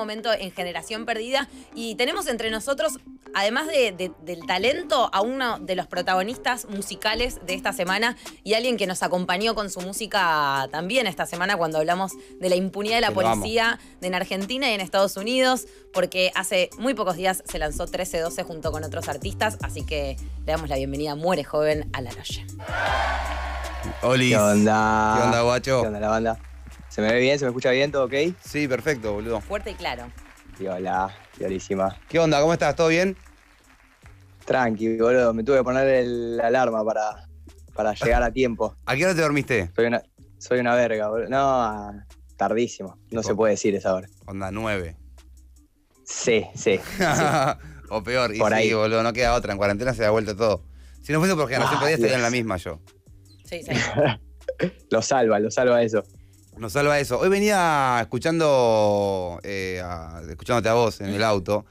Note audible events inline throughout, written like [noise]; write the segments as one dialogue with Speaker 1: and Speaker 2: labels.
Speaker 1: momento en Generación Perdida. Y tenemos entre nosotros, además de- de- del talento, a uno de los protagonistas musicales de esta semana y alguien que nos acompañó con su música también esta semana cuando hablamos de la impunidad de la policía en Argentina y en Estados Unidos, porque hace muy pocos días se lanzó 1312 junto con otros artistas, así que le damos la bienvenida Muere Joven a la noche.
Speaker 2: Olis.
Speaker 3: ¿Qué onda?
Speaker 2: ¿Qué onda, guacho?
Speaker 3: ¿Qué onda la banda? ¿Se me ve bien? ¿Se me escucha bien? ¿Todo ok?
Speaker 2: Sí, perfecto, boludo.
Speaker 1: Fuerte y claro.
Speaker 3: Y hola, fiorísima.
Speaker 2: ¿Qué onda? ¿Cómo estás? ¿Todo bien?
Speaker 3: Tranqui, boludo. Me tuve que poner el- la alarma para, para llegar a tiempo. [laughs]
Speaker 2: ¿A qué hora te dormiste?
Speaker 3: Soy una, soy una verga, boludo. No, tardísimo. No se puede decir esa hora.
Speaker 2: Onda, nueve.
Speaker 3: Sí, [laughs] sí.
Speaker 2: o peor, y
Speaker 3: Por
Speaker 2: sí,
Speaker 3: ahí.
Speaker 2: boludo, no queda otra. En cuarentena se da vuelta todo. Si no fuese por generación
Speaker 3: Ah,
Speaker 2: perdida, estaría en la misma yo.
Speaker 1: Sí, sí. [laughs]
Speaker 3: Lo salva, lo salva eso.
Speaker 2: Nos salva eso. Hoy venía escuchando, eh, a- escuchándote a vos en el auto.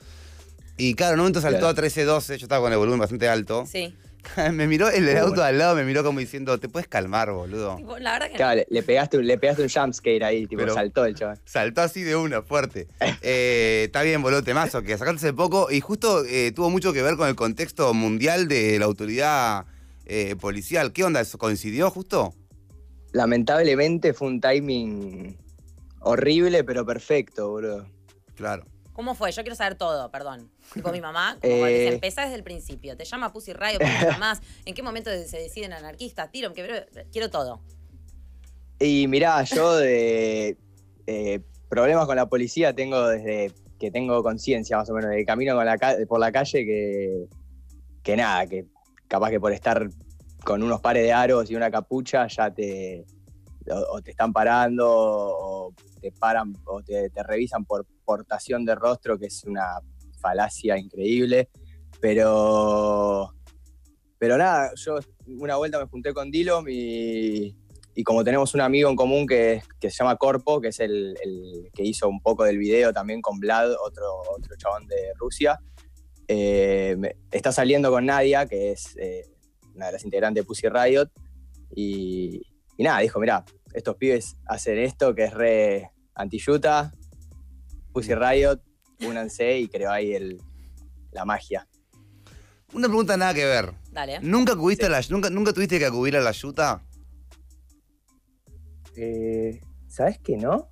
Speaker 2: Y claro, en un momento saltó
Speaker 3: Claro.
Speaker 2: a 13-12, yo estaba con el volumen bastante alto.
Speaker 1: Sí. [laughs]
Speaker 2: me miró, el del auto
Speaker 3: bueno.
Speaker 2: al lado me miró como diciendo, te puedes calmar, boludo.
Speaker 1: Tipo, la verdad que.
Speaker 3: Claro, le, le pegaste, un- le pegaste un jumpscare ahí, tipo,
Speaker 2: Pero-
Speaker 3: saltó el chaval.
Speaker 2: Saltó así de una, fuerte. Eh, está bien, boludo, temazo, que sacaste hace poco y justo eh, tuvo mucho que ver con el contexto mundial de la autoridad eh, policial. ¿Qué onda? ¿Eso coincidió justo?
Speaker 3: Lamentablemente fue un timing horrible, pero perfecto, boludo.
Speaker 2: Claro.
Speaker 1: ¿Cómo fue? Yo quiero saber todo, perdón. Tipo mi mamá, como
Speaker 3: Eh.
Speaker 1: dice, empezá desde el principio. Te llama Pussy Radio, ¿por qué te [laughs] llamás? ¿En qué momento se deciden anarquistas? Tiro, que quiero todo.
Speaker 3: Y mirá, yo de eh, problemas con la policía tengo desde que tengo conciencia, más o menos, de camino con la por la calle que, que nada, que capaz que por estar con unos pares de aros y una capucha ya te o, te están parando o te paran o te, revisan por portación de rostro, que es una falacia increíble. Pero pero nada, yo una vuelta me junté con Dillom y, y como tenemos un amigo en común que, que se llama Corpo, que es el, que hizo un poco del video también con Vlad, otro, otro chabón de Rusia, eh, está saliendo con Nadia, que es eh, una de las integrantes de Pussy Riot, y, y nada, dijo, mirá, estos pibes hacen esto que es re anti-yuta, Pussy Riot, únanse y creó ahí el, la magia.
Speaker 2: Una pregunta nada que ver.
Speaker 1: Dale.
Speaker 2: ¿Nunca, acudiste a la, nunca, ¿Nunca tuviste que acudir a la yuta?
Speaker 3: Eh, ¿Sabes qué no?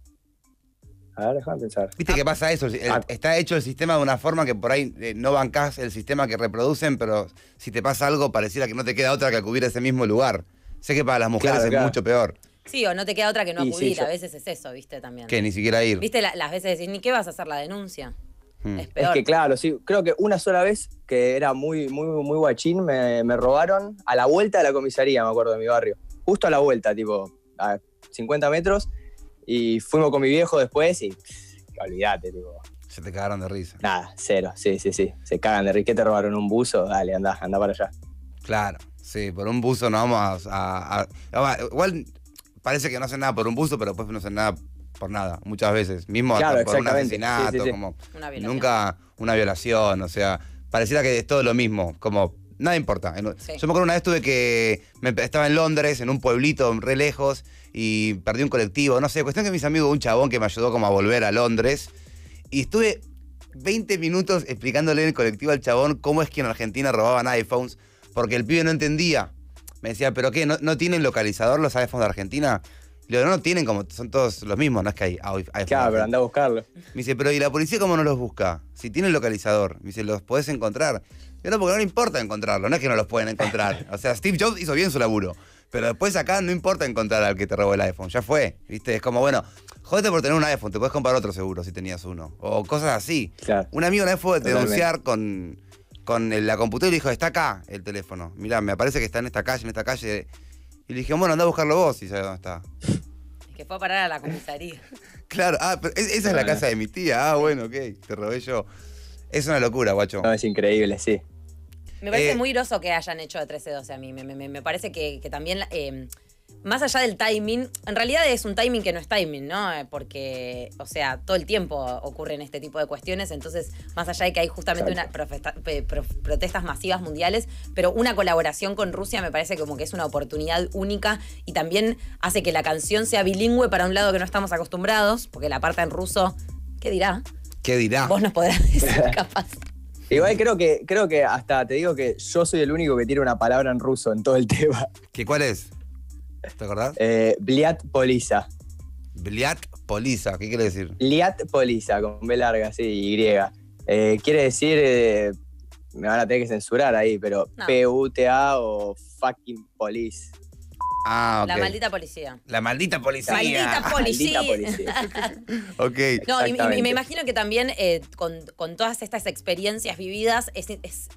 Speaker 3: A ver, déjame pensar.
Speaker 2: ¿Viste que pasa eso? El-
Speaker 3: Ah.
Speaker 2: está hecho el sistema de una forma que por ahí eh, no bancás el sistema que reproducen, pero si te pasa algo pareciera que no te queda otra que acudir a ese mismo lugar. Sé que para las mujeres
Speaker 3: Claro,
Speaker 2: es
Speaker 3: claro.
Speaker 2: mucho peor
Speaker 1: Sí, o no te queda otra que no
Speaker 3: Y sí,
Speaker 1: acudir.
Speaker 3: yo-
Speaker 1: A veces es eso, ¿viste? También.
Speaker 2: que ni siquiera ir.
Speaker 1: ¿Viste? La- las veces decís, ni qué vas a hacer la denuncia.
Speaker 2: Hmm.
Speaker 1: Es peor.
Speaker 3: Es que claro, sí, creo que una sola vez que era muy, muy, muy guachín, me, me robaron a la vuelta de la comisaría, me acuerdo, de mi barrio. Justo a la vuelta, tipo, a 50 metros. Y fuimos con mi viejo después y pff, olvídate, tipo,
Speaker 2: Se te cagaron de risa.
Speaker 3: nada, cero, sí, sí, sí. Se cagan de riquete, te robaron un buzo, dale, anda, anda para allá.
Speaker 2: Claro, sí, por un buzo no vamos a, a- a- Igual parece que no hacen nada por un buzo, pero después no hacen nada por nada, muchas veces. Mismo
Speaker 3: Claro,
Speaker 2: por un asesinato,
Speaker 3: Sí, sí, sí.
Speaker 2: como
Speaker 1: Una violación.
Speaker 2: nunca una violación, o sea, pareciera que es todo lo mismo, como nada importa.
Speaker 1: Sí.
Speaker 2: Yo me acuerdo una vez tuve que, me- estaba en Londres, en un pueblito re lejos, y perdí un colectivo, no sé, cuestión que mis amigos, un chabón que me ayudó como a volver a Londres, y estuve 20 minutos explicándole en el colectivo al chabón cómo es que en Argentina robaban iPhones, porque el pibe no entendía. Me decía, ¿pero qué? ¿No, no tienen localizador los iPhones de Argentina? Le digo, no, tienen como, son todos los mismos, no es que hay iPhones.
Speaker 3: Claro, pero
Speaker 2: argentinos".
Speaker 3: anda a buscarlo.
Speaker 2: Me dice, pero ¿y la policía cómo no los busca? Si tienen localizador. Me dice, ¿los podés encontrar? Yo no, porque no le importa encontrarlo, no es que no los pueden encontrar. [laughs] O sea, Steve Jobs hizo bien su laburo. Pero después acá no importa encontrar al que te robó el iPhone, ya fue. ¿Viste? Es como, bueno, jódete por tener un iPhone, te puedes comprar otro seguro si tenías uno. O cosas así.
Speaker 3: Claro.
Speaker 2: Un amigo una vez fue denunciar con, con el- la computadora y le dijo, está acá el teléfono. Mirá, me parece que está en esta calle, en esta calle. Y le dije, bueno, anda a buscarlo vos y sabes dónde está.
Speaker 1: Es que fue a parar a la comisaría. [laughs]
Speaker 2: Claro, ah, pero es- esa es la casa de mi tía. Ah, bueno, ok, te robé yo. Es una locura, guacho.
Speaker 3: No, es increíble, sí.
Speaker 1: Me parece
Speaker 2: Eh,
Speaker 1: muy groso que hayan hecho de 13-12 a mí. Me, me- me parece que, que también, eh, más allá del timing, en realidad es un timing que no es timing, ¿no? Eh, Porque, o sea, todo el tiempo ocurren este tipo de cuestiones. Entonces, más allá de que hay justamente una profesta- pe- pro- protestas masivas mundiales, pero una colaboración con Rusia me parece como que es una oportunidad única y también hace que la canción sea bilingüe para un lado que no estamos acostumbrados, porque la parte en ruso, ¿qué dirá?
Speaker 2: ¿Qué dirá?
Speaker 1: Vos nos podrás decir [laughs] capaz.
Speaker 3: Igual creo que, creo que hasta te digo que yo soy el único que tiene una palabra en ruso en todo el tema.
Speaker 2: ¿Qué, ¿Cuál es? ¿Te acordás?
Speaker 3: Eh, Bliat Polisa.
Speaker 2: Bliat Polisa, ¿qué quiere decir?
Speaker 3: Bliat Polisa, con B larga, sí, Y. Eh, quiere decir, eh, me van a tener que censurar ahí, pero
Speaker 1: No.
Speaker 3: P-U-T-A o fucking police.
Speaker 2: Ah, ok.
Speaker 1: La maldita policía.
Speaker 2: La maldita policía.
Speaker 1: Maldita policía.
Speaker 3: Maldita policía. [laughs]
Speaker 2: Ok.
Speaker 1: No, y- me imagino que también eh, con, con todas estas experiencias vividas, es, es-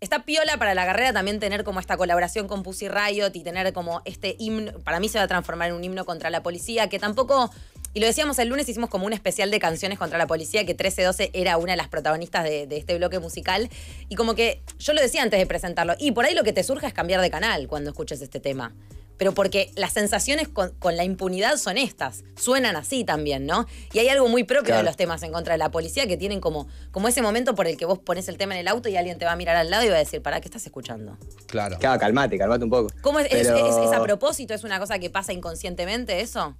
Speaker 1: está piola para la carrera también tener como esta colaboración con Pussy Riot y tener como este himno, para mí se va a transformar en un himno contra la policía, que tampoco, y lo decíamos el lunes, hicimos como un especial de canciones contra la policía, que 1312 era una de las protagonistas de, de este bloque musical, y como que yo lo decía antes de presentarlo, y por ahí lo que te surge es cambiar de canal cuando escuches este tema. Pero porque las sensaciones con, con la impunidad son estas, suenan así también, ¿no? Y hay algo muy propio de los temas en contra de la policía que tienen como, como ese momento por el que vos pones el tema en el auto y alguien te va a mirar al lado y va a decir, ¿para qué estás escuchando?
Speaker 2: Claro.
Speaker 3: Claro, calmate, calmate un poco.
Speaker 1: ¿Cómo es, es-
Speaker 3: Pero-
Speaker 1: es- es a propósito? ¿Es una cosa que pasa inconscientemente eso?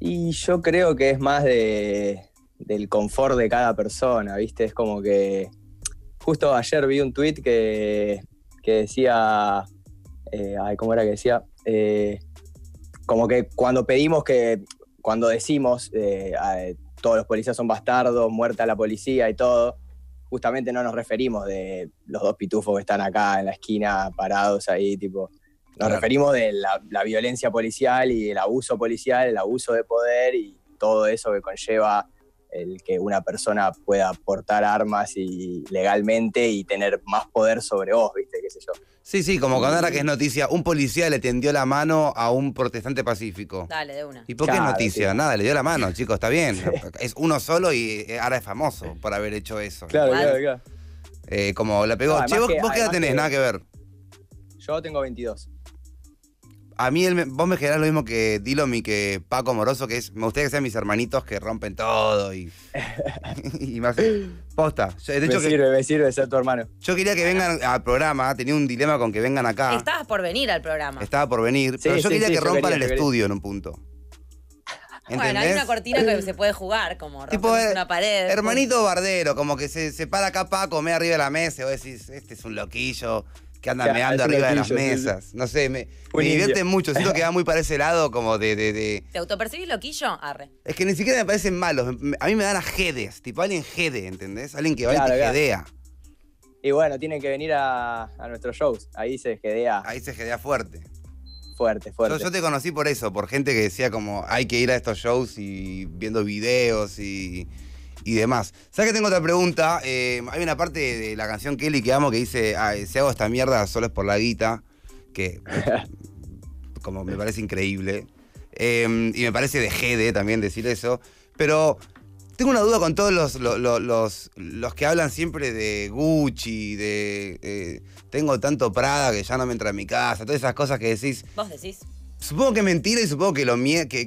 Speaker 3: Y yo creo que es más de, del confort de cada persona, ¿viste? Es como que. Justo ayer vi un tweet que, que decía. Eh, ay, ¿Cómo era que decía? Eh, como que cuando pedimos que. Cuando decimos eh, a- todos los policías son bastardos, muerta la policía y todo, justamente no nos referimos de los dos pitufos que están acá en la esquina parados ahí, tipo. Nos
Speaker 2: Claro.
Speaker 3: referimos de la, la violencia policial y el abuso policial, el abuso de poder y todo eso que conlleva el que una persona pueda portar armas y legalmente y tener más poder sobre vos, ¿viste? ¿Qué sé yo?
Speaker 2: Sí, sí, como cuando ahora que es noticia, un policía le tendió la mano a un protestante pacífico.
Speaker 1: Dale, de una.
Speaker 2: ¿Y por qué es
Speaker 3: Claro,
Speaker 2: noticia?
Speaker 3: sí.
Speaker 2: Nada, le dio la mano, chicos, está bien. [laughs] Es uno solo y eh, ahora es famoso por haber hecho eso.
Speaker 3: Claro, claro, claro.
Speaker 2: Eh, como la pegó.
Speaker 3: No,
Speaker 2: che, vos,
Speaker 3: que-
Speaker 2: vos qué edad tenés,
Speaker 3: que-
Speaker 2: nada que ver.
Speaker 3: Yo tengo 22.
Speaker 2: A mí, el vos me generás lo mismo que Dillon y que Paco Moroso, que es, me gustaría que sean mis hermanitos que rompen todo y, [laughs] y más. Posta. Yo- De hecho,
Speaker 3: me
Speaker 2: que,
Speaker 3: sirve, me sirve ser tu hermano.
Speaker 2: yo quería que vengan al programa, tenía un dilema con que vengan acá.
Speaker 1: Estabas por venir al programa.
Speaker 2: Estaba por venir,
Speaker 3: Sí,
Speaker 2: pero yo
Speaker 3: sí,
Speaker 2: quería
Speaker 3: sí,
Speaker 2: que rompan
Speaker 3: quería,
Speaker 2: el estudio en un punto. [laughs]
Speaker 1: bueno, hay una cortina que se puede jugar, como
Speaker 2: Tipo, eh,
Speaker 1: una pared.
Speaker 2: Hermanito bardero, como que se, se para acá Paco, me arriba de la mesa y vos decís, este es un loquillo que anda
Speaker 3: Claro,
Speaker 2: meando arriba de las
Speaker 3: loquillo, sí, sí.
Speaker 2: mesas. No sé, me, me divierte
Speaker 3: indio.
Speaker 2: mucho. Siento que va muy para ese lado como de, de- de-
Speaker 1: ¿Te autopercibís loquillo? Arre.
Speaker 2: Es que ni siquiera me parecen malos. A mí me dan a jedes, tipo alguien jede, ¿entendés? Alguien que va
Speaker 3: Claro,
Speaker 2: y te
Speaker 3: claro.
Speaker 2: jedea.
Speaker 3: Y bueno, tienen que venir a, a nuestros shows. Ahí se jedea
Speaker 2: Ahí se jedea fuerte.
Speaker 3: fuerte,
Speaker 2: Yo,
Speaker 3: fuerte.
Speaker 2: yo te conocí por eso, por gente que decía como hay que ir a estos shows y viendo videos y, y demás. ¿Sabes que tengo otra pregunta? Eh, hay una parte de la canción Kelly que amo que dice, "Ay, si hago esta mierda solo es por la guita, que [laughs] como me parece increíble. Eh, y me parece de jede también decir eso. Pero tengo una duda con todos los, lo- lo- los, los que hablan siempre de Gucci, de eh, tengo tanto Prada que ya no me entra en mi casa, todas esas cosas que decís.
Speaker 1: Vos decís.
Speaker 2: Supongo que es mentira y supongo que, lo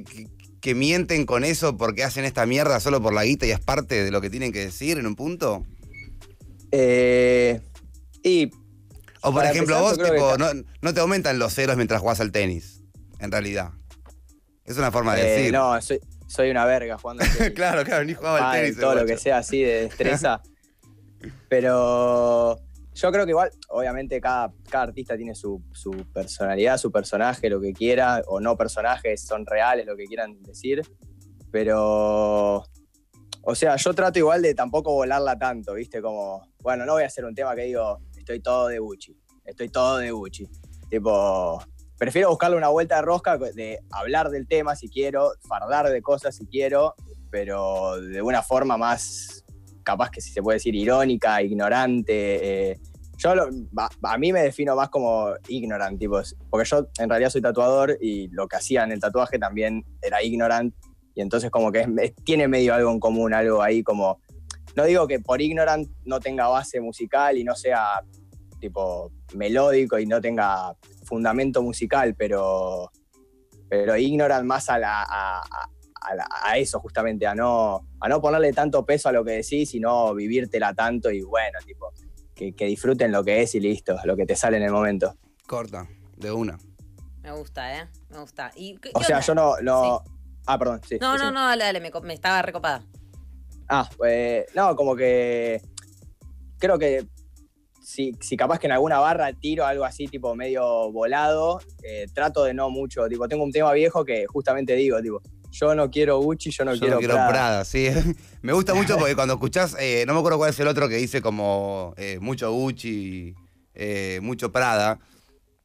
Speaker 2: que- que mienten con eso porque hacen esta mierda solo por la guita y es parte de lo que tienen que decir en un punto.
Speaker 3: Eh, y
Speaker 2: O por ejemplo,
Speaker 3: empezar,
Speaker 2: vos tipo, no, no te aumentan los ceros mientras jugás al tenis, en realidad. Es una forma de
Speaker 3: eh,
Speaker 2: decir.
Speaker 3: no, soy, soy una verga jugando al [laughs] tenis.
Speaker 2: claro, claro, ni jugaba al tenis.
Speaker 3: todo lo que sea así de destreza. [laughs] Pero yo creo que igual, obviamente, cada, cada artista tiene su, su personalidad, su personaje, lo que quiera, o no personajes, son reales, lo que quieran decir. Pero, o sea, yo trato igual de tampoco volarla tanto, ¿viste? Como, bueno, no voy a hacer un tema que digo, estoy todo de Gucci, estoy todo de Gucci. Tipo, prefiero buscarle una vuelta de rosca, de hablar del tema si quiero, fardar de cosas si quiero, pero de una forma más, capaz que si se puede decir, irónica, ignorante. eh, yo lo- a, a mí me defino más como ignorant, tipo, porque yo en realidad soy tatuador y lo que hacía en el tatuaje también era ignorant, y entonces como que es- tiene medio algo en común, algo ahí como, no digo que por ignorant no tenga base musical y no sea tipo melódico y no tenga fundamento musical, pero, pero ignorant más a- a la- a eso justamente, a no, a no ponerle tanto peso a lo que decís, sino vivírtela tanto y bueno, tipo, que, que disfruten lo que es y listo, lo que te sale en el momento.
Speaker 2: Corta, de una.
Speaker 1: Me gusta, ¿eh? Me gusta. ¿Y qué-
Speaker 3: O
Speaker 1: qué
Speaker 3: sea,
Speaker 1: onda?
Speaker 3: yo no... no Ah, perdón, sí.
Speaker 1: No,
Speaker 3: sí,
Speaker 1: no,
Speaker 3: sí.
Speaker 1: no, dale, dale, me, estaba recopada.
Speaker 3: Ah, pues, no, como que creo que si, si capaz que en alguna barra tiro algo así, tipo medio volado, eh, trato de no mucho. Tipo, tengo un tema viejo que justamente digo, tipo, yo no quiero Gucci, yo no
Speaker 2: Yo
Speaker 3: quiero,
Speaker 2: no quiero
Speaker 3: Prada.
Speaker 2: Prada, sí. [laughs] me gusta mucho porque cuando escuchás, eh, no me acuerdo cuál es el otro que dice como eh, mucho Gucci, eh, mucho Prada.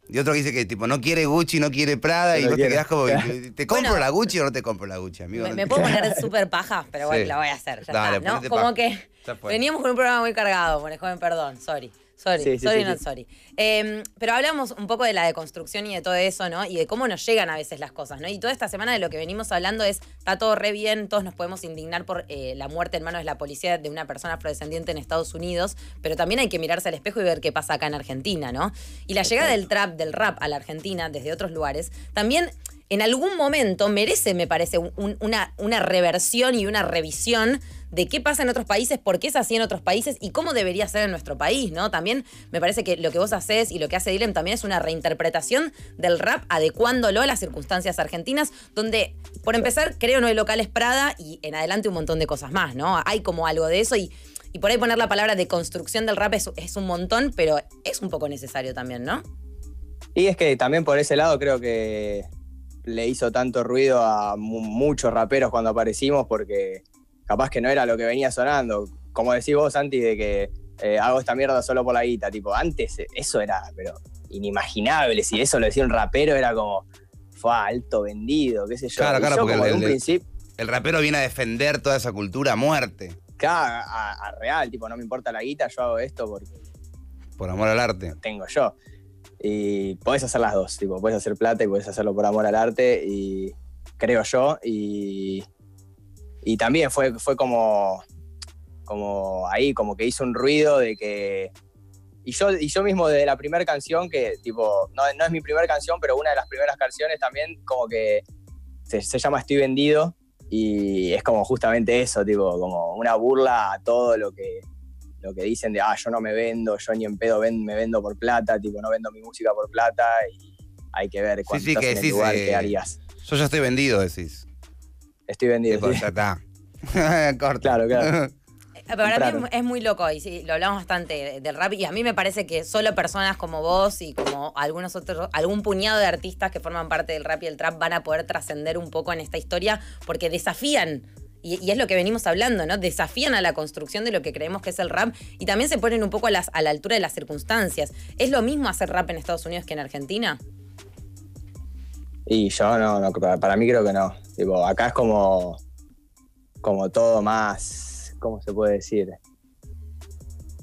Speaker 2: Y otro que dice que tipo no quiere Gucci, no quiere Prada, y vos te quedás como, ¿te compro
Speaker 1: Bueno.
Speaker 2: la Gucci o no te compro la Gucci, amigo?
Speaker 1: Me, me puedo poner [laughs] súper paja, pero bueno,
Speaker 2: Sí.
Speaker 1: la voy a hacer. Ya
Speaker 2: Dale,
Speaker 1: está, ¿no? Como
Speaker 2: paja.
Speaker 1: que veníamos con un programa muy cargado, pone joven, perdón, sorry. Sorry,
Speaker 3: Sí, sí,
Speaker 1: sorry,
Speaker 3: sí,
Speaker 1: not sorry. Eh, pero hablamos un poco de la deconstrucción y de todo eso, ¿no? Y de cómo nos llegan a veces las cosas, ¿no? Y toda esta semana de lo que venimos hablando es, está todo re bien, todos nos podemos indignar por eh, la muerte en manos de la policía de una persona afrodescendiente en Estados Unidos, pero también hay que mirarse al espejo y ver qué pasa acá en Argentina, ¿no? Y la llegada del trap, del rap a la Argentina desde otros lugares, también en algún momento merece, me parece, un- un- una, reversión y una revisión de qué pasa en otros países, por qué es así en otros países y cómo debería ser en nuestro país, ¿no? También me parece que lo que vos haces y lo que hace Dylan también es una reinterpretación del rap adecuándolo a las circunstancias argentinas, donde, por empezar, creo no hay locales Prada y en adelante un montón de cosas más, ¿no? Hay como algo de eso y, y por ahí poner la palabra de construcción del rap es un montón, pero es un poco necesario también, ¿no?
Speaker 3: Y es que también por ese lado creo que le hizo tanto ruido a mu- muchos raperos cuando aparecimos porque capaz que no era lo que venía sonando. Como decís vos, Santi, de que eh, hago esta mierda solo por la guita. Tipo, antes eso era, pero inimaginable. Si eso lo decía un rapero, era como, fue alto vendido, qué sé yo.
Speaker 2: Claro,
Speaker 3: Y
Speaker 2: claro,
Speaker 3: yo
Speaker 2: porque el-
Speaker 3: un
Speaker 2: el-
Speaker 3: principio,
Speaker 2: El rapero viene a defender toda esa cultura a muerte,
Speaker 3: claro, a, a real, tipo, no me importa la guita, yo hago esto porque
Speaker 2: por amor al arte.
Speaker 3: tengo yo. Y podés hacer las dos, tipo, podés hacer plata y podés hacerlo por amor al arte, y creo yo. Y, y también fue, fue como, como ahí, como que hizo un ruido de que. Y yo, y yo mismo desde la primera canción, que tipo, no, no es mi primera canción, pero una de las primeras canciones también, como que se, se llama Estoy vendido, y es como justamente eso, tipo, como una burla a todo lo que, lo que dicen de, ah, yo no me vendo, yo ni en pedo ven- me vendo por plata, tipo, no vendo mi música por plata y hay que ver cuando
Speaker 2: sí,
Speaker 3: estás
Speaker 2: que
Speaker 3: en el lugar
Speaker 2: eh,
Speaker 3: qué harías.
Speaker 2: Yo ya estoy vendido, decís.
Speaker 3: Estoy vendido.
Speaker 2: Tipo,
Speaker 3: sí.
Speaker 2: ya está. [laughs] Corta.
Speaker 3: Claro, claro.
Speaker 1: Eh, Para mí es muy loco y sí, lo hablamos bastante de- del rap y a mí me parece que solo personas como vos y como algunos otros, algún puñado de artistas que forman parte del rap y el trap van a poder trascender un poco en esta historia porque desafían. Y, es lo que venimos hablando, ¿no? Desafían a la construcción de lo que creemos que es el rap y también se ponen un poco a, la altura de las circunstancias. ¿Es lo mismo hacer rap en Estados Unidos que en Argentina?
Speaker 3: Y yo no, para mí creo que no. Tipo, acá es como, como todo más, ¿cómo se puede decir?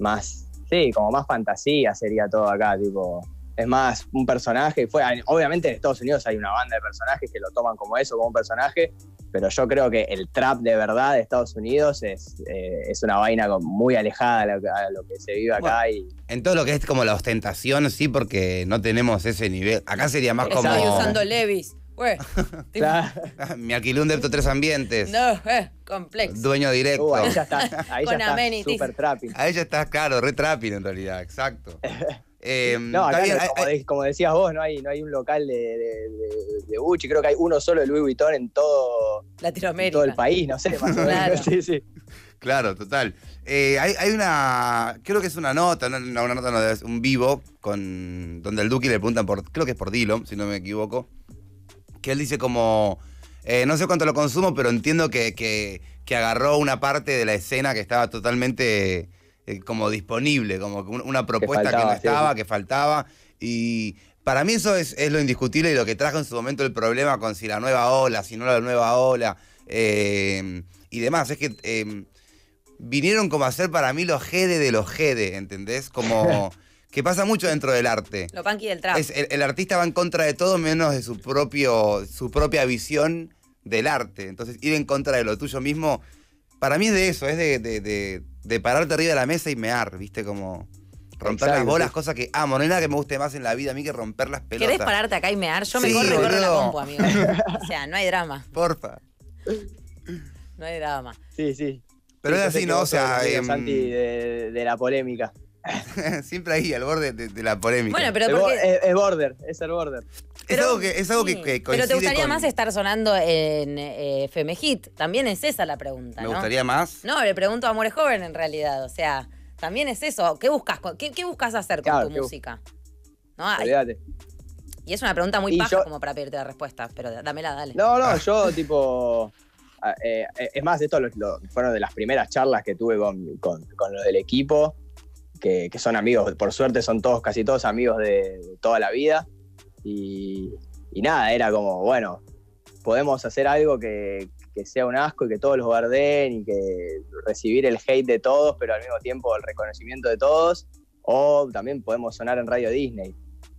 Speaker 3: Más, sí, como más fantasía sería todo acá, tipo. Es más un personaje. Fue, obviamente en Estados Unidos hay una banda de personajes que lo toman como eso, como un personaje, pero yo creo que el trap de verdad de Estados Unidos es, eh, es una vaina como muy alejada a lo, que- a lo que se vive acá y
Speaker 2: En todo lo que es como la ostentación, sí, porque no tenemos ese nivel. Acá sería más como.
Speaker 1: Estoy usando Levis. [laughs]
Speaker 2: Me alquilé un depto tres ambientes.
Speaker 1: No, eh, complex.
Speaker 2: Dueño directo.
Speaker 3: Uh, ahí ya está, ahí
Speaker 1: Con
Speaker 3: ya está super trapping.
Speaker 2: Ahí ya estás, claro, re trapping en realidad, exacto. [laughs] Eh,
Speaker 3: No, acá
Speaker 2: bien,
Speaker 3: no-
Speaker 2: hay-
Speaker 3: como,
Speaker 2: hay-
Speaker 3: de- como decías vos, no hay, no hay un local de, de, de- de Gucci, creo que hay uno solo de Louis Vuitton en todo, en
Speaker 1: Latinoamérica.
Speaker 3: todo el país, no sé, más o menos.
Speaker 1: Claro. [laughs]
Speaker 3: Sí, sí.
Speaker 2: Claro, total. Eh, hay, hay una, creo que es una nota, no, no, una nota, no, es un vivo, con donde el Duque le preguntan por, creo que es por Dillon, si no me equivoco, que él dice como, eh, no sé cuánto lo consumo, pero entiendo que, que- que agarró una parte de la escena que estaba totalmente eh, como disponible, como una propuesta que,
Speaker 3: faltaba,
Speaker 2: no estaba,
Speaker 3: sí.
Speaker 2: que faltaba, y para mí eso es, es lo indiscutible y lo que trajo en su momento el problema con si la nueva ola, si no la nueva ola, eh, y demás, es que... eh, vinieron como a ser para mí los jede de los jede, ¿entendés? Como [laughs] que pasa mucho dentro del arte.
Speaker 1: Lo punky del trap.
Speaker 2: Es, el, el artista va en contra de todo menos de su propio su propia visión del arte. Entonces, ir en contra de lo tuyo mismo, para mí es de eso, es de, de- de- de pararte arriba de la mesa y mear, ¿viste? Como romper las bolas, cosas que amo. No hay nada que me guste más en la vida a mí que romper las pelotas.
Speaker 1: ¿Querés pararte acá y mear? Yo me
Speaker 2: Sí,
Speaker 1: corro y corro la compu, amigo. [laughs] O sea, no hay drama.
Speaker 2: Porfa.
Speaker 1: No hay drama.
Speaker 3: Sí, sí.
Speaker 2: Pero
Speaker 3: Sí,
Speaker 2: es así, ¿no? O sea, em,
Speaker 3: Santi, de, de la polémica. [laughs]
Speaker 2: siempre ahí, al borde de, de la polémica.
Speaker 1: Bueno, pero porque.
Speaker 3: es, es border, es el border.
Speaker 1: Pero-
Speaker 2: algo que, es algo que,
Speaker 1: sí.
Speaker 2: que
Speaker 1: Pero
Speaker 2: coincide
Speaker 1: te gustaría
Speaker 2: con-
Speaker 1: más estar sonando en eh, FM Hit. También es esa la pregunta,
Speaker 2: Me
Speaker 1: ¿no?
Speaker 2: gustaría más.
Speaker 1: No, le pregunto a Amores Joven en realidad. O sea, también es eso. ¿Qué buscas, qué, qué buscas hacer con
Speaker 3: Claro,
Speaker 1: tu
Speaker 3: ¿qué bu-
Speaker 1: música? ¿No?
Speaker 3: Olvídate.
Speaker 1: y es una pregunta muy
Speaker 3: Y
Speaker 1: paja
Speaker 3: yo-
Speaker 1: como para pedirte la respuesta, pero dámela, dale.
Speaker 3: No, no, yo tipo. ah, eh, es más, esto lo- lo- fueron de las primeras charlas que tuve con, con, con los del equipo, que, que son amigos, por suerte son todos, casi todos amigos de, de toda la vida. Y, y nada, era como, bueno, podemos hacer algo que, que sea un asco y que todos los guarden y que recibir el hate de todos, pero al mismo tiempo el reconocimiento de todos. O también podemos sonar en Radio Disney.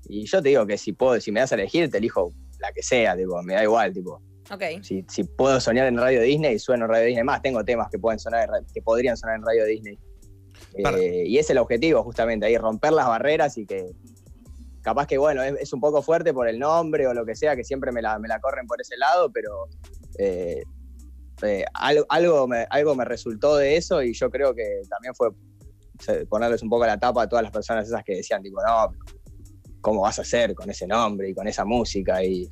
Speaker 3: Y yo te digo que si puedo, si me das a elegir, te elijo la que sea, tipo, me da igual, tipo.
Speaker 1: Ok.
Speaker 3: Si, si puedo soñar en Radio Disney, sueno en Radio Disney. Más, tengo temas que pueden sonar que podrían sonar en Radio Disney. Eh, y es el objetivo, justamente, ahí romper las barreras y que capaz que, bueno, es, un poco fuerte por el nombre o lo que sea, que siempre me la, me la corren por ese lado, pero eh, eh, algo, algo, me, algo me resultó de eso y yo creo que también fue ponerles un poco la tapa a todas las personas esas que decían, tipo, no, ¿cómo vas a hacer con ese nombre y con esa música? Y,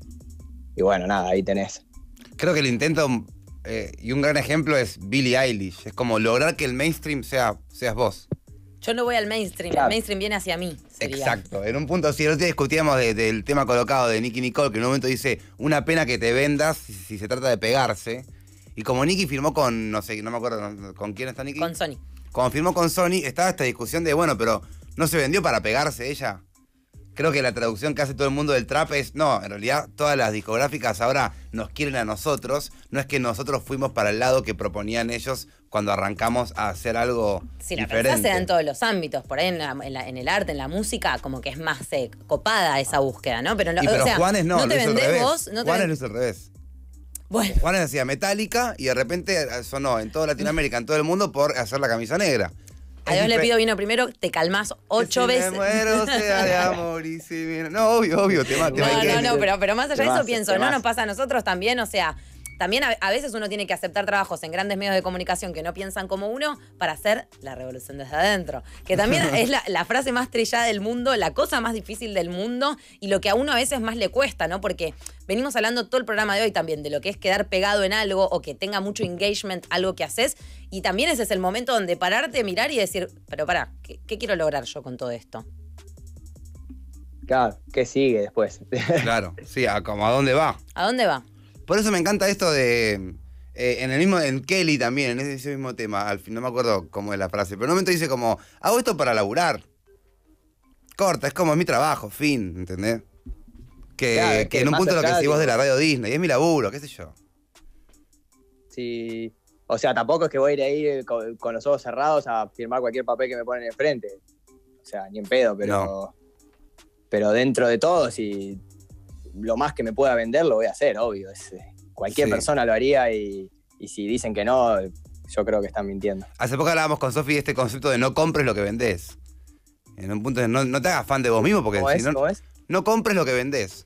Speaker 3: y bueno, nada, ahí tenés.
Speaker 2: Creo que el intento eh, y un gran ejemplo es Billie Eilish. Es como lograr que el mainstream sea, seas vos.
Speaker 1: Yo no voy al mainstream,
Speaker 3: Claro.
Speaker 1: el mainstream viene hacia mí. sería.
Speaker 2: Exacto. En un punto, si el otro día discutíamos de- del tema colocado de Nicky Nicole, que en un momento dice, una pena que te vendas si, si se trata de pegarse. Y como Nicky firmó con, no sé, no me acuerdo con quién está Nicky.
Speaker 1: Con Sony.
Speaker 2: Cuando firmó con Sony, estaba esta discusión de, bueno, pero ¿no se vendió para pegarse ella? Creo que la traducción que hace todo el mundo del trap es, no, en realidad todas las discográficas ahora nos quieren a nosotros, no es que nosotros fuimos para el lado que proponían ellos cuando arrancamos a hacer algo
Speaker 1: Si la
Speaker 2: diferente.
Speaker 1: pensás, se da en todos los ámbitos. Por ahí en, la- en la- en el arte, en la música, como que es más eh, copada esa búsqueda, ¿no? Pero, lo-
Speaker 2: Y pero
Speaker 1: o sea,
Speaker 2: Juanes no,
Speaker 1: no te vendés
Speaker 2: revés.
Speaker 1: vos, no te
Speaker 2: Juanes lo hizo al revés.
Speaker 1: Bueno,
Speaker 2: Juanes hacía Metallica y de repente sonó en toda Latinoamérica, en todo el mundo, por hacer la camisa negra.
Speaker 1: A Dios le pido vino primero, te calmás ocho
Speaker 2: Que si
Speaker 1: veces.
Speaker 2: Me muero, [laughs] sea de amor y si No, obvio, obvio, tema, tema
Speaker 1: No, no,
Speaker 2: Kennedy.
Speaker 1: no, pero, pero más allá de eso pienso, ¿no nos pasa a nosotros también? O sea, también a, a veces uno tiene que aceptar trabajos en grandes medios de comunicación que no piensan como uno para hacer la revolución desde adentro. Que también [laughs] es la, la frase más trillada del mundo, la cosa más difícil del mundo y lo que a uno a veces más le cuesta, ¿no? Porque venimos hablando todo el programa de hoy también de lo que es quedar pegado en algo o que tenga mucho engagement algo que haces. Y también ese es el momento donde pararte, mirar y decir, pero pará, ¿qué, qué quiero lograr yo con todo esto?
Speaker 3: Claro, ¿qué sigue después?
Speaker 2: Claro, sí, a, como a dónde va.
Speaker 1: ¿A dónde va?
Speaker 2: Por eso me encanta esto de. eh, en el mismo, en Kelly también, en ese, ese mismo tema, al fin, no me acuerdo cómo es la frase, pero en un momento dice como, hago esto para laburar. Corta, es como es mi trabajo, fin, ¿entendés? Que,
Speaker 3: Claro, es
Speaker 2: que
Speaker 3: que
Speaker 2: en un punto lo que decís vos de la radio Disney, es mi laburo, qué sé yo.
Speaker 3: Sí. O sea, tampoco es que voy a ir ahí eh, con, con los ojos cerrados a firmar cualquier papel que me ponen enfrente. O sea, ni en pedo, pero. Pero dentro de todo, si lo más que me pueda vender, lo voy a hacer, obvio. Es, eh, cualquier
Speaker 2: Sí.
Speaker 3: persona lo haría y, y si dicen que no, yo creo que están mintiendo.
Speaker 2: Hace poco hablábamos con Sofi de este concepto de no compres lo que vendés. En un punto de no, no te hagas fan de vos mismo, porque
Speaker 3: ¿Cómo
Speaker 2: si
Speaker 3: es?
Speaker 2: no,
Speaker 3: ¿Cómo es?
Speaker 2: no compres lo que vendés.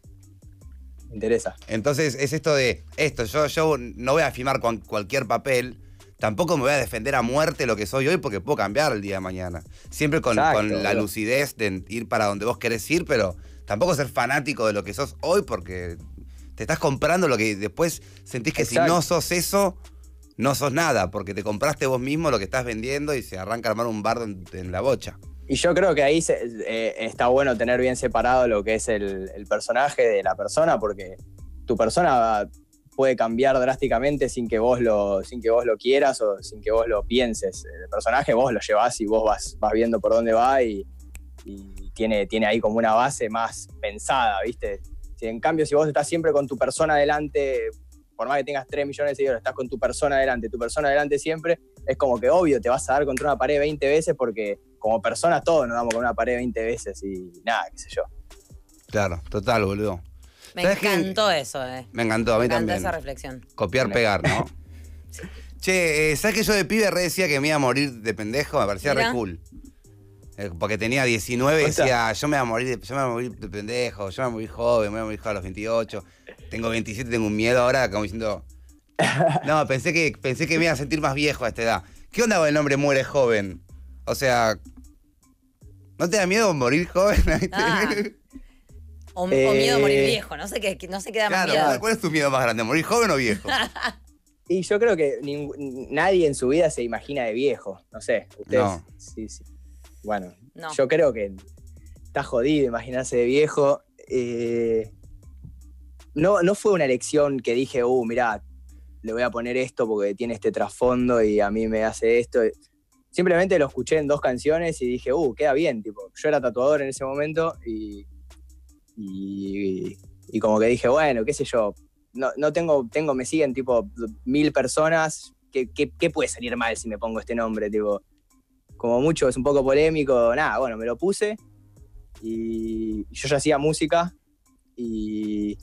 Speaker 3: Me interesa.
Speaker 2: Entonces es esto de esto, yo, yo no voy a firmar cuan- cualquier papel, tampoco me voy a defender a muerte lo que soy hoy porque puedo cambiar el día de mañana. Siempre con,
Speaker 3: Exacto,
Speaker 2: con la lucidez de ir para donde vos querés ir, pero tampoco ser fanático de lo que sos hoy porque te estás comprando lo que después sentís que si no sos eso, no sos nada, porque te compraste vos mismo lo que estás vendiendo y se arranca a armar un bardo en, en la bocha.
Speaker 3: Y yo creo que ahí se- eh, está bueno tener bien separado lo que es el, el personaje de la persona, porque tu persona puede cambiar drásticamente sin que vos lo, sin que vos lo quieras o sin que vos lo pienses. El personaje vos lo llevás y vos vas, vas viendo por dónde va y, y tiene, tiene ahí como una base más pensada, ¿viste? Si en cambio, si vos estás siempre con tu persona adelante, por más que tengas 3 millones de seguidores, estás con tu persona adelante, tu persona adelante siempre, es como que obvio te vas a dar contra una pared 20 veces porque como personas todos nos damos con una pared 20 veces y nada, qué sé yo.
Speaker 2: Claro, total, boludo.
Speaker 1: Me encantó eso, eh.
Speaker 2: Me encantó, a
Speaker 1: Me
Speaker 2: mí
Speaker 1: encantó
Speaker 2: también.
Speaker 1: esa reflexión.
Speaker 2: Copiar, pegar, ¿no? [laughs] Che, eh, ¿sabes que yo de pibe re decía que me iba a morir de pendejo? Me parecía
Speaker 1: Mira.
Speaker 2: re cool. Eh, porque tenía 19 y decía, yo me voy a morir de, yo me voy a morir de pendejo, yo me voy a morir joven, me voy a morir joven a los 28. Tengo 27, tengo un miedo ahora, como diciendo. [laughs] No, pensé que, pensé que me iba a sentir más viejo a esta edad. ¿Qué onda con el nombre muere joven? O sea. ¿No te da miedo morir joven? [laughs]
Speaker 1: Ah. O, o miedo a morir
Speaker 3: Eh,
Speaker 1: viejo, no sé qué, no sé qué da más
Speaker 2: Claro,
Speaker 1: miedo.
Speaker 2: ¿cuál- ¿cuál es tu miedo más grande? ¿Morir joven o viejo? [laughs]
Speaker 3: Y yo creo que nadie en su vida se imagina de viejo. No sé, ustedes.
Speaker 2: No.
Speaker 3: Sí, sí. Bueno,
Speaker 1: No.
Speaker 3: yo creo que está jodido imaginarse de viejo. Eh, no, no fue una elección que dije, uh, mirá, le voy a poner esto porque tiene este trasfondo y a mí me hace esto. Simplemente lo escuché en dos canciones y dije, uh, queda bien. Tipo, yo era tatuador en ese momento y, y, y como que dije, bueno, qué sé yo, no, no tengo, tengo, me siguen tipo mil personas. ¿Qué, qué, qué puede salir mal si me pongo este nombre? Tipo, como mucho, es un poco polémico. Nada, bueno, me lo puse y yo ya hacía música y,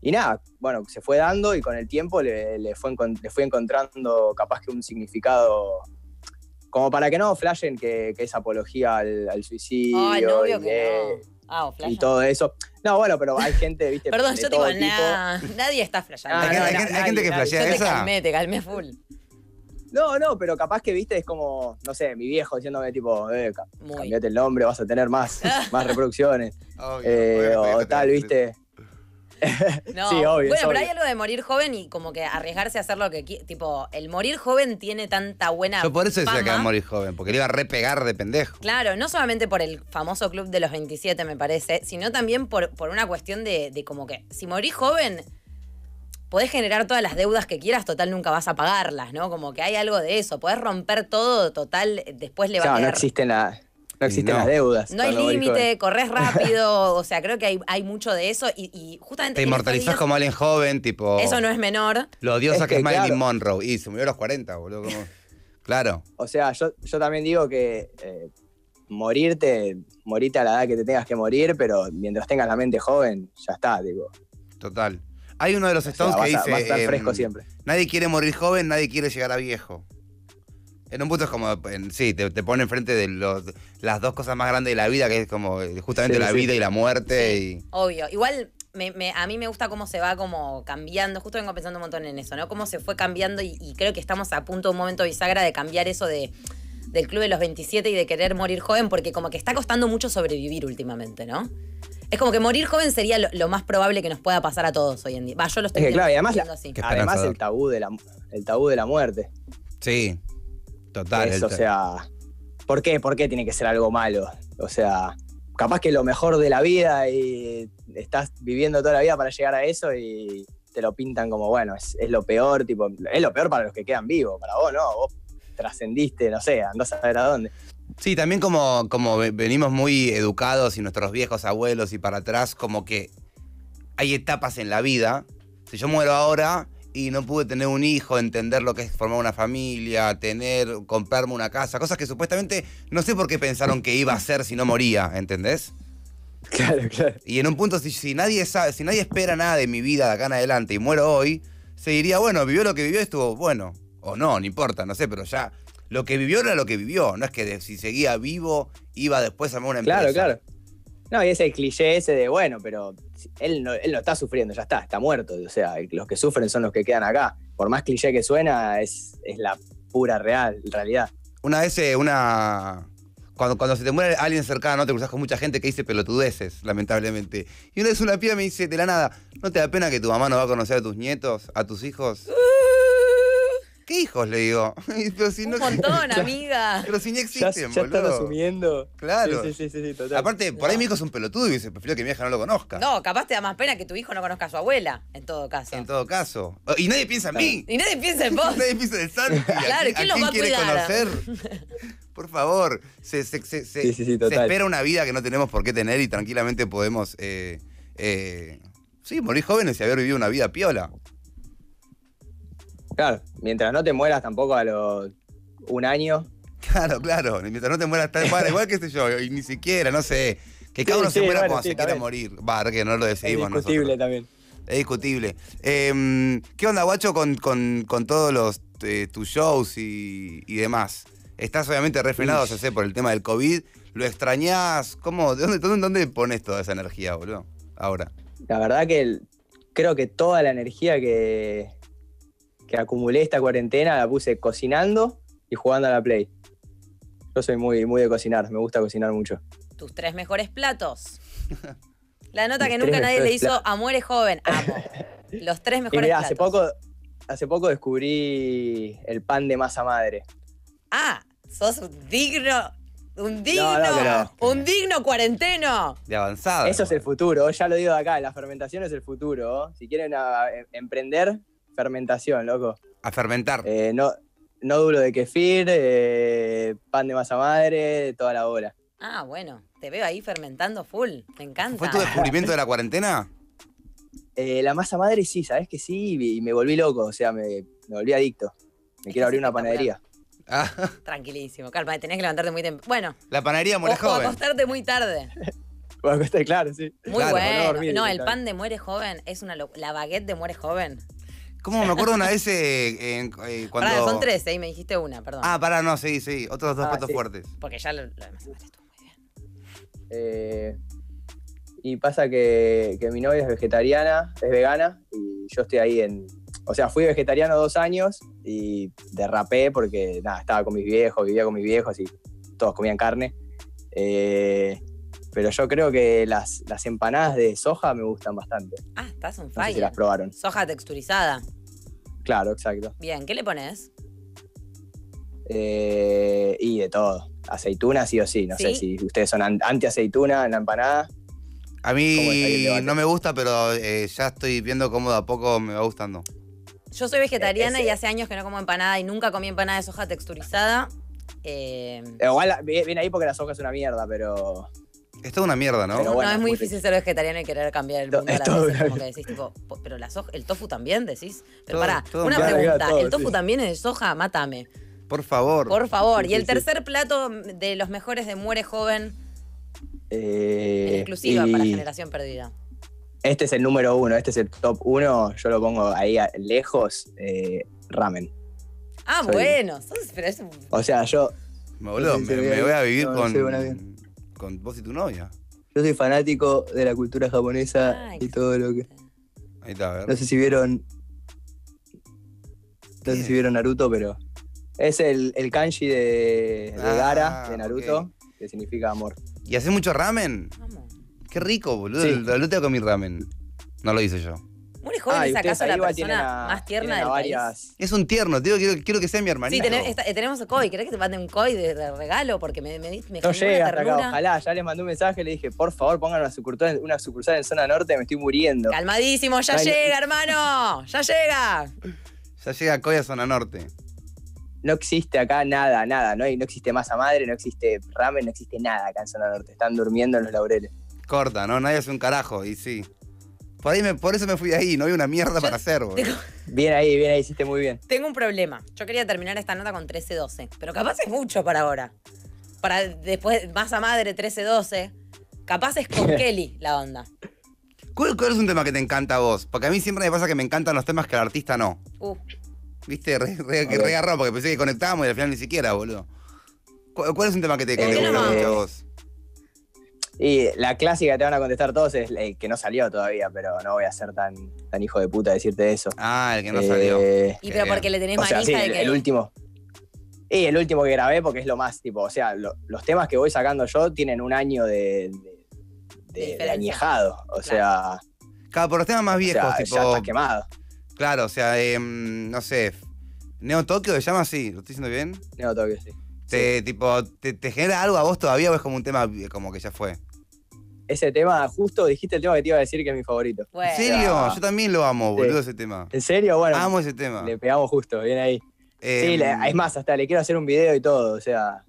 Speaker 3: y nada, bueno, se fue dando y con el tiempo le, le fue, le fui encontrando capaz que un significado como para que no flashen que, que es apología al, al suicidio
Speaker 1: Ay, no,
Speaker 3: y,
Speaker 1: que no. Ah,
Speaker 3: y todo eso. No, bueno, pero hay gente, viste, [laughs]
Speaker 1: Perdón,
Speaker 3: de
Speaker 1: yo
Speaker 3: todo
Speaker 1: tipo,
Speaker 3: tipo.
Speaker 1: nah, nadie está flasheando.
Speaker 3: Ah,
Speaker 2: hay,
Speaker 3: no,
Speaker 2: hay hay gente que flashea
Speaker 1: te
Speaker 2: esa.
Speaker 1: calmé, te calmé full.
Speaker 3: No, no, pero capaz que, viste, es como, no sé, mi viejo diciéndome tipo, eh,
Speaker 1: Muy.
Speaker 3: cambiate el nombre, vas a tener más, [laughs] más reproducciones.
Speaker 2: Obvio,
Speaker 3: Eh,
Speaker 2: obvio,
Speaker 3: o tal,
Speaker 2: te-
Speaker 3: viste. [laughs]
Speaker 1: No,
Speaker 3: Sí, obvio,
Speaker 1: Bueno, pero
Speaker 3: obvio.
Speaker 1: hay algo de morir joven y como que arriesgarse a hacer lo que. Tipo, el morir joven tiene tanta buena.
Speaker 2: Yo por eso decía que
Speaker 1: fama.
Speaker 2: iba a morir joven, porque le iba a repegar de pendejo.
Speaker 1: Claro, no solamente por el famoso club de los 27, me parece, sino también por, por una cuestión de, de como que si morís joven, podés generar todas las deudas que quieras, total nunca vas a pagarlas, ¿no? Como que hay algo de eso. Podés romper todo, total, después le va
Speaker 3: Claro,
Speaker 1: a
Speaker 3: no
Speaker 1: quedar.
Speaker 3: existen, la- no existen
Speaker 2: no.
Speaker 3: las deudas.
Speaker 1: No hay límite, corres [laughs] rápido, o sea, creo que hay, hay mucho de eso y, y justamente...
Speaker 2: Te inmortalizás
Speaker 1: días,
Speaker 2: como alguien joven, tipo.
Speaker 1: Eso no es menor.
Speaker 2: Lo odiosa
Speaker 3: Es
Speaker 2: que, es Marilyn
Speaker 3: claro.
Speaker 2: Monroe. Y se murió a los 40, boludo. como- Claro.
Speaker 3: O sea, yo, yo también digo que eh, morirte, morirte a la edad que te tengas que morir, pero mientras tengas la mente joven, ya está, digo.
Speaker 2: Total. Hay uno de los
Speaker 3: O sea,
Speaker 2: Stones que
Speaker 3: a,
Speaker 2: dice.
Speaker 3: a estar
Speaker 2: em,
Speaker 3: fresco siempre.
Speaker 2: Nadie quiere morir joven, nadie quiere llegar a viejo. En un punto es como, en- sí, te, te pone enfrente de los, las dos cosas más grandes de la vida, que es como eh, justamente
Speaker 3: Sí,
Speaker 2: la
Speaker 3: sí.
Speaker 2: vida y la muerte. Y,
Speaker 1: Obvio. Igual me- me- a mí me gusta cómo se va como cambiando. Justo vengo pensando un montón en eso, ¿no? Cómo se fue cambiando y, y creo que estamos a punto de un momento bisagra de cambiar eso de del club de los 27 y de querer morir joven, porque como que está costando mucho sobrevivir últimamente, ¿no? Es como que morir joven sería lo, lo más probable que nos pueda pasar a todos hoy en día. Va, yo lo estoy
Speaker 3: Es que, claro, y además la-
Speaker 1: así.
Speaker 3: Además, el tabú, de la, el tabú de la muerte.
Speaker 2: sí, total.
Speaker 3: Es,
Speaker 2: el-
Speaker 3: o sea, ¿por qué? ¿Por qué tiene que ser algo malo? O sea, capaz que lo mejor de la vida y estás viviendo toda la vida para llegar a eso y te lo pintan como, bueno, es, es lo peor, tipo, es lo peor para los que quedan vivos, para vos no, vos trascendiste, no sé, andás a ver a dónde.
Speaker 2: Sí, también como, como ve- venimos muy educados y nuestros viejos abuelos y para atrás, como que hay etapas en la vida. Si yo muero ahora y no pude tener un hijo, entender lo que es formar una familia, tener, comprarme una casa, cosas que supuestamente no sé por qué pensaron que iba a ser si no moría, ¿entendés?
Speaker 3: Claro, claro.
Speaker 2: Y en un punto, si, si nadie sabe, si nadie espera nada de mi vida de acá en adelante y muero hoy, se diría, bueno, vivió lo que vivió, estuvo bueno. O no, no importa, no sé, pero ya lo que vivió era lo que vivió. No es que de- si seguía vivo, iba después a armar una empresa.
Speaker 3: Claro, claro. No, y ese cliché ese de, bueno, pero él no, él no está sufriendo, ya está, está muerto. O sea, los que sufren son los que quedan acá. Por más cliché que suena, es, es la pura real, realidad.
Speaker 2: Una vez, eh, una. Cuando, cuando se te muere alguien cercano, te cruzas con mucha gente que dice pelotudeces, lamentablemente. Y una vez una piba me dice, de la nada, ¿no te da pena que tu mamá no va a conocer a tus nietos, a tus hijos? [laughs] ¿Qué hijos? Le digo. [laughs] pero si
Speaker 1: Un
Speaker 2: no,
Speaker 1: montón, [laughs] amiga.
Speaker 2: pero si ni
Speaker 3: Ya,
Speaker 2: existen,
Speaker 3: ya están
Speaker 2: boludo.
Speaker 3: asumiendo.
Speaker 2: Claro.
Speaker 3: Sí, sí, sí, sí, total.
Speaker 2: Aparte, por ahí mi hijo es un pelotudo y dice, prefiero que mi hija no lo conozca.
Speaker 1: No, capaz te da más pena que tu hijo no conozca a su abuela, en todo caso.
Speaker 2: En todo caso. Y nadie piensa en mí.
Speaker 1: Y nadie piensa en vos. [laughs]
Speaker 2: Nadie piensa en Santi. ¿A
Speaker 1: Claro,
Speaker 2: quién-
Speaker 1: ¿quién
Speaker 2: ¿A
Speaker 1: lo va a
Speaker 2: quién quiere
Speaker 1: cuidar?
Speaker 2: conocer? Por favor. Se, se- se- se-
Speaker 3: Sí, sí, sí,
Speaker 2: se espera una vida que no tenemos por qué tener y tranquilamente podemos. eh, eh, sí, morir jóvenes y haber vivido una vida piola.
Speaker 3: Claro, mientras no te mueras tampoco a los un año.
Speaker 2: Claro, claro. Mientras no te mueras tan para igual que sé yo, y ni siquiera, no sé. Que cada
Speaker 3: Sí,
Speaker 2: uno se
Speaker 3: sí,
Speaker 2: muera
Speaker 3: bueno,
Speaker 2: cuando
Speaker 3: sí,
Speaker 2: se quiera morir. Va, que no lo
Speaker 3: Es
Speaker 2: decidimos
Speaker 3: discutible
Speaker 2: nosotros.
Speaker 3: también.
Speaker 2: Es discutible. Eh, ¿Qué onda, guacho, con, con- con todos los eh, tus shows y, y demás? Estás obviamente refrenado, ya sé, por el tema del COVID. ¿Lo extrañás? ¿Cómo? ¿De dónde, dónde, dónde pones toda esa energía, boludo? Ahora.
Speaker 3: La verdad que el- creo que toda la energía que, que acumulé esta cuarentena la puse cocinando y jugando a la Play. Yo soy muy, muy de cocinar, me gusta cocinar mucho.
Speaker 1: Tus tres mejores platos. [laughs] La nota que nunca nadie le hizo a Muere Joven. Amo. [laughs] Los tres
Speaker 3: Y
Speaker 1: mejores
Speaker 3: mirá,
Speaker 1: platos.
Speaker 3: hace poco, hace poco descubrí el pan de masa madre.
Speaker 1: Ah, sos un digno. Un digno.
Speaker 3: No, no,
Speaker 1: Un digno cuarenteno.
Speaker 2: De avanzada.
Speaker 3: Eso es el futuro, ya lo digo de acá, la fermentación es el futuro. Si quieren em- emprender, fermentación, loco.
Speaker 2: A fermentar.
Speaker 3: Eh, no, nódulo de kefir, eh, pan de masa madre, toda la bola.
Speaker 1: Ah, bueno. Te veo ahí fermentando full. Me encanta.
Speaker 2: ¿Fue tu descubrimiento de la cuarentena? [laughs]
Speaker 3: Eh, la masa madre sí, sabes que sí, y me volví loco, o sea, me, me volví adicto. Me quiero abrir una panadería.
Speaker 2: Ah, [laughs]
Speaker 1: Tranquilísimo. Calma, tenés que levantarte muy temprano. Bueno,
Speaker 2: la panadería muere
Speaker 1: o
Speaker 2: joven.
Speaker 1: acostarte muy tarde. [laughs]
Speaker 3: Bueno, está claro, sí.
Speaker 1: Muy
Speaker 2: Claro,
Speaker 1: bueno.
Speaker 3: no dormir
Speaker 1: no, el pan de muere joven es una locura. La baguette de muere joven.
Speaker 2: ¿Cómo me acuerdo una vez eh, eh, cuando.
Speaker 1: Pará, son tres, ¿eh? Y me dijiste una, perdón.
Speaker 2: Ah, pará, no, sí, sí. Otros dos
Speaker 3: Ah,
Speaker 2: platos
Speaker 3: sí.
Speaker 2: fuertes.
Speaker 1: Porque ya lo, lo demás estuvo muy bien.
Speaker 3: Eh, y pasa que, que mi novia es vegetariana, es vegana, y yo estoy ahí en. O sea, fui vegetariano dos años y derrapé porque nada, estaba con mis viejos, vivía con mis viejos y todos comían carne. Eh, pero yo creo que las, las empanadas de soja me gustan bastante.
Speaker 1: Ah, estás on
Speaker 3: No sé si
Speaker 1: fire.
Speaker 3: las probaron.
Speaker 1: Soja texturizada.
Speaker 3: Claro, exacto.
Speaker 1: Bien, ¿qué le pones?
Speaker 3: Eh, y de todo. Aceituna sí o sí. No sé si ustedes son an- anti-aceituna en la empanada.
Speaker 2: A
Speaker 3: ¿Cómo está ahí el
Speaker 2: mí no me gusta, pero eh, ya estoy viendo cómo de a poco me va gustando.
Speaker 1: Yo soy vegetariana
Speaker 3: Ese-
Speaker 1: y hace años que no como empanada y nunca comí empanada de soja texturizada. Eh,
Speaker 3: Eh, Igual viene ahí porque la soja es una mierda, pero.
Speaker 2: Es toda una mierda, ¿no?
Speaker 3: Pero
Speaker 1: no,
Speaker 3: bueno,
Speaker 1: es muy difícil ser vegetariano y querer cambiar el
Speaker 3: To-
Speaker 1: mundo a la vez. Es como [laughs] que decís, tipo, po- pero la soja, el tofu también, decís. Pero
Speaker 2: Todo-
Speaker 1: pará,
Speaker 2: todo
Speaker 1: una pregunta.
Speaker 3: todo,
Speaker 1: ¿El tofu
Speaker 3: sí.
Speaker 1: también es de soja? Mátame.
Speaker 2: Por favor.
Speaker 1: Por favor.
Speaker 3: Sí,
Speaker 1: y el tercer plato de los mejores de Muere Joven,
Speaker 3: eh,
Speaker 1: en exclusiva
Speaker 3: y
Speaker 1: para Generación Perdida.
Speaker 3: Este es el número uno, este es el top uno. Yo lo pongo ahí a- lejos. eh, ramen.
Speaker 1: Ah,
Speaker 3: Soy-
Speaker 1: bueno. sos- pero es un-
Speaker 3: O sea, yo,
Speaker 2: Me, boludo,
Speaker 3: Sí,
Speaker 2: me,
Speaker 3: sí,
Speaker 2: me
Speaker 3: bien.
Speaker 2: voy a vivir
Speaker 3: No, no
Speaker 2: con. Con vos y tu novia.
Speaker 3: yo soy fanático de la cultura japonesa y todo lo que.
Speaker 2: Ahí está, a ver.
Speaker 3: No sé si vieron. No sé si vieron Naruto, pero. Es el, el kanji de, de
Speaker 2: Ah,
Speaker 3: Gara, de Naruto, que significa amor.
Speaker 2: ¿Y haces mucho ramen?
Speaker 1: Vamos.
Speaker 2: Qué rico, boludo.
Speaker 3: Sí.
Speaker 2: El día comí ramen. No lo hice yo.
Speaker 1: Joven
Speaker 3: Ah,
Speaker 1: es acaso la persona
Speaker 3: a-
Speaker 1: más tierna del
Speaker 3: a
Speaker 1: país.
Speaker 3: varias.
Speaker 2: Es un tierno, tío. Quiero, quiero que sea mi hermanito.
Speaker 1: Sí, tenem- esta- eh, tenemos COI. ¿Querés que te mande un COI de, de regalo? Porque me, me, me
Speaker 3: No llega hasta acá,
Speaker 1: ternura.
Speaker 3: ojalá. Ya les mandé un mensaje, le dije, por favor, pongan una sucursal, una sucursal en zona norte, me estoy muriendo.
Speaker 1: Calmadísimo, ya
Speaker 3: Ay, no.
Speaker 1: llega, hermano. Ya llega.
Speaker 2: Ya llega Coya Zona Norte.
Speaker 3: No existe acá nada, nada. No, hay, no existe masa madre, no existe ramen, no existe nada acá en zona norte. Están durmiendo en los laureles.
Speaker 2: Corta, ¿no? Nadie hace un carajo, y sí. Por, ahí me- por eso me fui de ahí, no había una mierda para hacer, boludo.
Speaker 1: Tengo,
Speaker 3: Bien ahí, bien ahí, hiciste muy bien.
Speaker 1: tengo un problema. Yo quería terminar esta nota con 13-12, pero capaz es mucho para ahora. Para después, masa madre 13-12. Capaz es con [laughs] Kelly la onda.
Speaker 2: ¿Cuál, cuál es un tema que te encanta a vos? Porque a mí siempre me pasa que me encantan los temas que al artista no.
Speaker 1: Uh,
Speaker 2: ¿Viste? Re, re, que
Speaker 3: A
Speaker 2: porque pensé que conectábamos y al final ni siquiera, boludo. ¿Cuál, cuál es un tema que te, que
Speaker 3: Eh,
Speaker 2: te gusta
Speaker 1: no.
Speaker 2: mucho a vos?
Speaker 3: Y la clásica que te van a contestar todos es el que no salió todavía, pero no voy a ser tan, tan hijo de puta decirte eso.
Speaker 2: Ah, el que no
Speaker 3: Eh,
Speaker 2: salió.
Speaker 1: y pero
Speaker 2: Bien.
Speaker 1: porque le tenés
Speaker 3: O sea,
Speaker 1: manija
Speaker 3: sí,
Speaker 1: de
Speaker 3: el,
Speaker 1: que.
Speaker 3: el último. Y el último que grabé, porque es lo más, tipo, o sea, lo- los temas que voy sacando yo tienen un año de, de- de- de
Speaker 1: diferencia.
Speaker 3: añejado. O sea,
Speaker 2: Claro, por los temas más
Speaker 3: o
Speaker 2: viejos,
Speaker 3: sea, ya
Speaker 2: tipo.
Speaker 3: estás quemado.
Speaker 2: Claro, o sea, em, no sé. Neo Tokio se llama así, ¿lo estoy diciendo bien?
Speaker 3: No, Tokio, sí.
Speaker 2: Te, tipo, te, te genera algo a vos todavía o es como un tema eh, como que ya fue?
Speaker 3: Ese tema, justo dijiste el tema que te iba a decir que es mi favorito.
Speaker 1: Bueno,
Speaker 2: ¿En serio?
Speaker 3: Ah.
Speaker 2: Yo también lo amo,
Speaker 3: Sí.
Speaker 2: boludo, ese tema.
Speaker 3: ¿En serio? Bueno,
Speaker 2: Amo ese tema.
Speaker 3: le pegamos justo, bien ahí. Sí,
Speaker 2: Em,
Speaker 3: le- es más, hasta le quiero hacer un video y todo. O sea,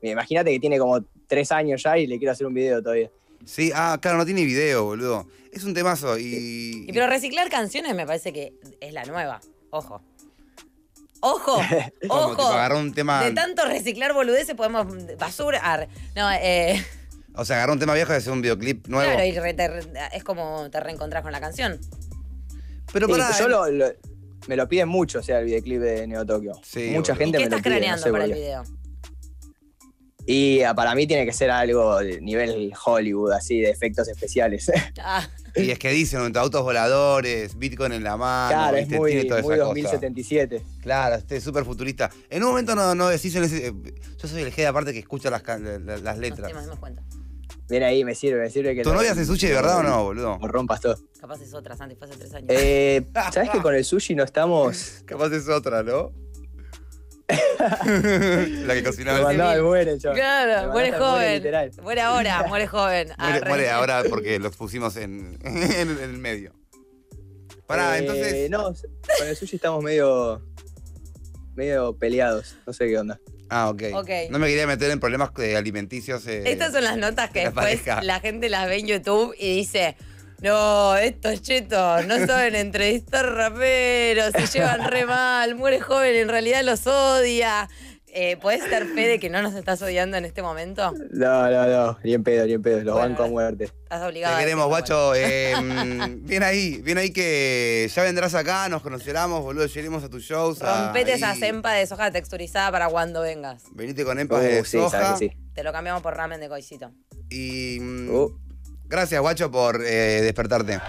Speaker 3: imagínate que tiene como tres años ya y le quiero hacer un video todavía.
Speaker 2: Sí, ah, claro, no tiene video, boludo. Es un temazo y.
Speaker 1: Y pero reciclar canciones me parece que es la nueva. Ojo. Ojo, [laughs]
Speaker 2: como, tipo,
Speaker 1: ojo.
Speaker 2: agarró un tema.
Speaker 1: De tanto reciclar boludeces podemos basura. No, eh,
Speaker 2: O sea, agarró un tema viejo y hacer un videoclip nuevo.
Speaker 1: claro, y re- te re- es como te reencontrás con la canción.
Speaker 2: Pero
Speaker 3: Sí,
Speaker 2: pará,
Speaker 3: yo lo- lo- me lo piden mucho, o sea, el videoclip de Neo Tokio.
Speaker 2: Sí,
Speaker 3: Mucha
Speaker 2: boludo.
Speaker 3: gente
Speaker 1: ¿Y qué
Speaker 3: me lo
Speaker 1: estás
Speaker 3: pide, no
Speaker 1: craneando
Speaker 3: sé
Speaker 1: para el video?
Speaker 3: Y ah, para mí tiene que ser algo de nivel Hollywood, así, de efectos especiales. [laughs]
Speaker 1: Ah,
Speaker 2: Y es que dicen, autos voladores, Bitcoin en la mano.
Speaker 3: claro, es
Speaker 2: ¿viste?
Speaker 3: muy,
Speaker 2: Tiene toda
Speaker 3: muy
Speaker 2: esa cosa.
Speaker 3: 2077.
Speaker 2: Claro, este es súper futurista. En un momento no, no decís en ese. eh, Yo soy el G de aparte que escucha las, las
Speaker 1: nos
Speaker 2: letras.
Speaker 1: dimos dimos cuenta.
Speaker 3: Bien ahí, me sirve, me sirve que
Speaker 2: ¿Tu novia hace sushi de verdad o no, boludo?
Speaker 3: lo rompas todo.
Speaker 1: Capaz es otra, Santi, fue hace tres años.
Speaker 3: Eh, ¿Sabes que con el sushi no estamos? [laughs]
Speaker 2: Capaz es otra, ¿no? [laughs] La que cocinaba el
Speaker 3: mandaba al muere, yo.
Speaker 1: Claro, muere joven. Muere ahora, muere joven. [laughs]
Speaker 2: Muere, muere ahora porque los pusimos en, en el- en el medio. Pará,
Speaker 3: Eh,
Speaker 2: entonces.
Speaker 3: No, con el sushi estamos medio. medio peleados. No sé qué onda.
Speaker 2: Ah, ok. No me quería meter en problemas eh, alimenticios. eh,
Speaker 1: Estas son las notas que
Speaker 2: la
Speaker 1: después
Speaker 2: pareja.
Speaker 1: la gente las ve en YouTube y dice. No, estos chetos no saben entrevistar raperos, se llevan re mal, muere joven, en realidad los odia. Eh, ¿Puedes ser fe de que no nos estás odiando en este momento?
Speaker 3: No, no, no. Ni en pedo, ni en pedo. Los
Speaker 1: Bueno,
Speaker 3: banco a muerte.
Speaker 1: Estás
Speaker 2: Te
Speaker 1: obligado. a
Speaker 2: queremos, guacho. Eh, [laughs] bien ahí, bien ahí que ya vendrás acá, nos conoceremos, boludo. Llegaremos a tus shows.
Speaker 1: Rompete esa
Speaker 2: ahí.
Speaker 1: sempa de soja texturizada para cuando vengas.
Speaker 2: Venite con empas de
Speaker 3: Uh, sí,
Speaker 2: soja.
Speaker 3: sí.
Speaker 1: Te lo cambiamos por ramen de coisito.
Speaker 2: Y mm,
Speaker 3: Uh.
Speaker 2: gracias, guacho, por eh, despertarte.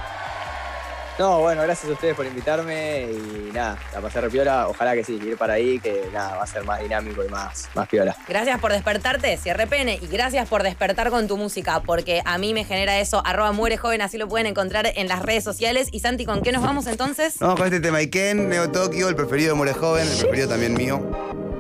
Speaker 3: No, bueno, gracias a ustedes por invitarme y nada, la pasé re piola. Ojalá que sí, ir para ahí, que nada, va a ser más dinámico y más, más piola.
Speaker 1: Gracias por despertarte, cierre pene, y gracias por despertar con tu música, porque a mí me genera eso. Arroba muere joven, así lo pueden encontrar en las redes sociales. Y Santi, ¿con qué nos vamos entonces?
Speaker 2: Vamos con este tema Iken, Neo Tokio, el preferido de More Joven, el preferido también mío.